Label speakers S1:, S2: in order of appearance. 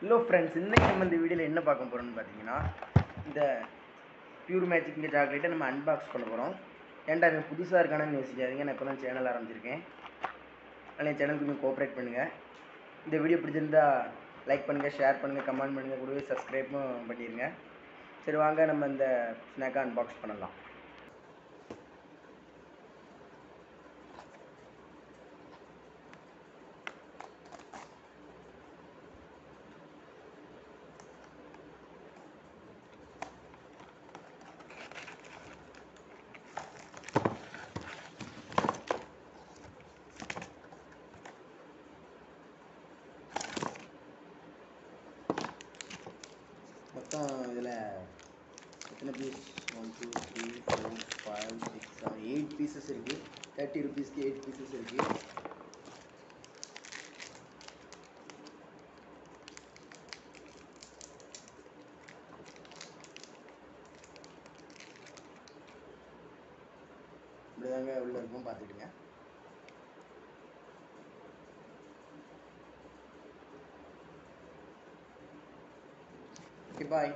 S1: Hello friends இன்னைக்கு நம்ம இந்த வீடியோவில் என்ன பார்க்க போகிறோம்னு பார்த்தீங்கன்னா இந்த பியூர் மேஜிக் இந்த சாக்லேட்டை நம்ம அன்பாக்ஸ் பண்ண போகிறோம் ஏன்டா இவன் புதுசாக இருக்கானு யோசிக்காதீங்க நான் இப்போ தான் சேனல் ஆரம்பிச்சிருக்கேன். அதனால் என் சேனல் கொஞ்சம் கோஆப்ரேட் பண்ணுங்கள் இந்த வீடியோ பிடிச்சிருந்தா லைக் பண்ணுங்கள் ஷேர் பண்ணுங்கள் கமெண்ட் பண்ணுங்கள் கூடவே சப்ஸ்கிரைபும் பண்ணிடுங்க சரி வாங்க நம்ம இந்த ஸ்நாக்கை அன்பாக்ஸ் பண்ணலாம். மொத்தம் இதில் எத்தனை piece one two three four five six seven eight pieces இருக்குது தேர்ட்டி ருபீஸ்க்கு எயிட் பீசஸ் இருக்குது இப்படிதாங்க உள்ள இருக்கும் பார்த்துக்கிட்டுங்க Okay, bye.